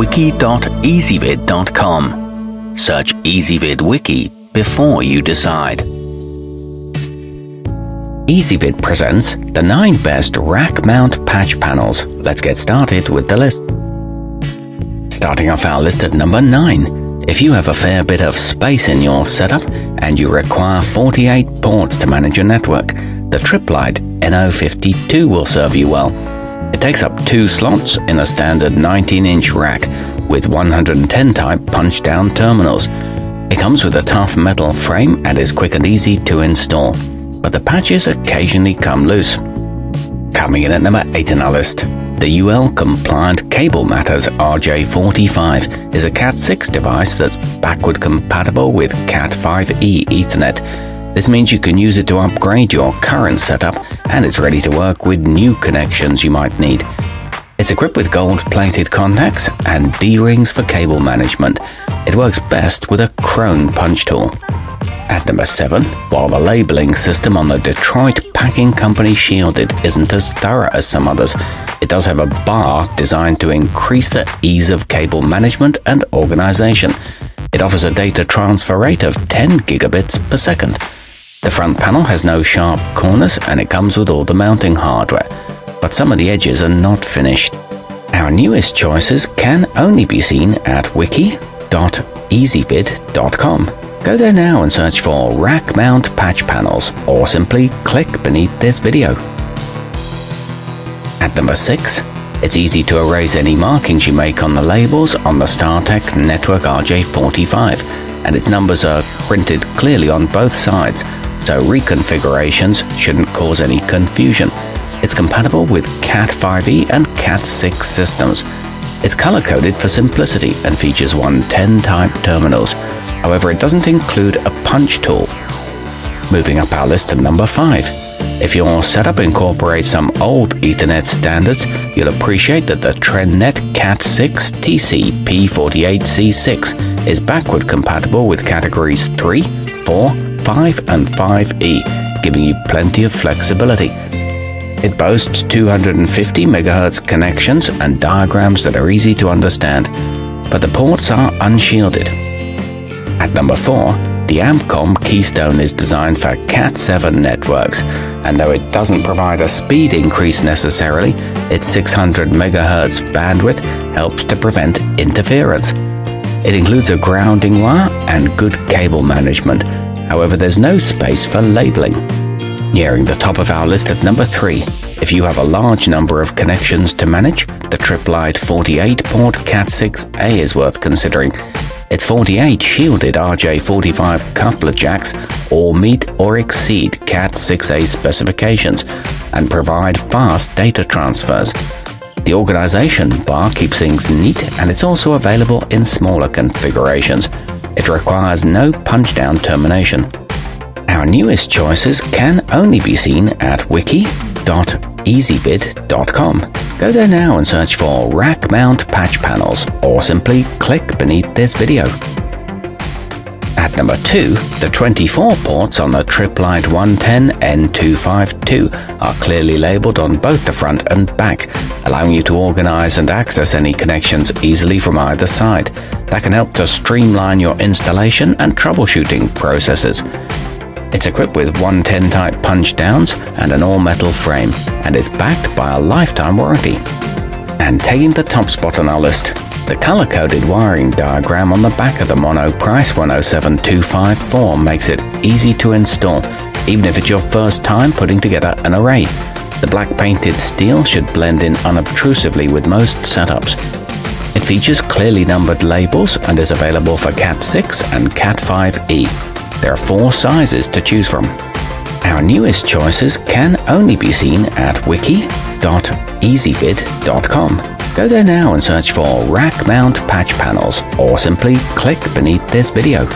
wiki.ezvid.com. Search Ezvid Wiki before you decide. Ezvid presents the 9 best rack mount patch panels. Let's get started with the list. Starting off our list at number 9. If you have a fair bit of space in your setup and you require 48 ports to manage your network, the Triplite N052 will serve you well. It takes up two slots in a standard 19-inch rack with 110 type punch-down terminals. It comes with a tough metal frame and is quick and easy to install, but the patches occasionally come loose. Coming in at number 8 in our list, the UL compliant Cable Matters RJ45 is a Cat6 device that's backward compatible with Cat5e Ethernet. This means you can use it to upgrade your current setup and it's ready to work with new connections you might need. It's equipped with gold-plated contacts and D-rings for cable management. It works best with a Krone punch tool. At number 7, while the labeling system on the Detroit Packing Company Shielded isn't as thorough as some others, it does have a bar designed to increase the ease of cable management and organization. It offers a data transfer rate of 10 gigabits per second. The front panel has no sharp corners and it comes with all the mounting hardware, but some of the edges are not finished. Our newest choices can only be seen at wiki.ezvid.com. Go there now and search for rack mount patch panels or simply click beneath this video. At number 6, it's easy to erase any markings you make on the labels on the StarTech Network RJ45 and its numbers are printed clearly on both sides so reconfigurations shouldn't cause any confusion. It's compatible with Cat5e and Cat6 systems. It's color-coded for simplicity and features 110 type terminals. However, it doesn't include a punch tool. Moving up our list to number 5. If your setup incorporates some old Ethernet standards, you'll appreciate that the TrendNet Cat6 TC P48C6 is backward compatible with categories 3, 4, 5 and 5E, giving you plenty of flexibility. It boasts 250 MHz connections and diagrams that are easy to understand, but the ports are unshielded. At number 4, the Ampcom Keystone is designed for Cat7 networks, and though it doesn't provide a speed increase necessarily, its 600 MHz bandwidth helps to prevent interference. It includes a grounding wire and good cable management. However, there's no space for labeling. Nearing the top of our list at number 3, if you have a large number of connections to manage, the Tripp Lite 48-port Cat6A is worth considering. Its 48 shielded RJ45 coupler jacks all meet or exceed Cat6A specifications and provide fast data transfers. The organization bar keeps things neat and it's also available in smaller configurations. Requires no punch-down termination. Our newest choices can only be seen at wiki.ezvid.com. Go there now and search for rack mount patch panels or simply click beneath this video. At number 2, the 24 ports on the Tripp Lite 110 N252 are clearly labeled on both the front and back, allowing you to organize and access any connections easily from either side. That can help to streamline your installation and troubleshooting processes. It's equipped with 110 type punch downs and an all metal frame, and is backed by a lifetime warranty. And taking the top spot on our list, the color-coded wiring diagram on the back of the Monoprice 107254 makes it easy to install, even if it's your first time putting together an array. The black painted steel should blend in unobtrusively with most setups. It features clearly numbered labels and is available for Cat6 and Cat5e. There are four sizes to choose from. Our newest choices can only be seen at wiki.ezvid.com. Go there now and search for rack mount patch panels or simply click beneath this video.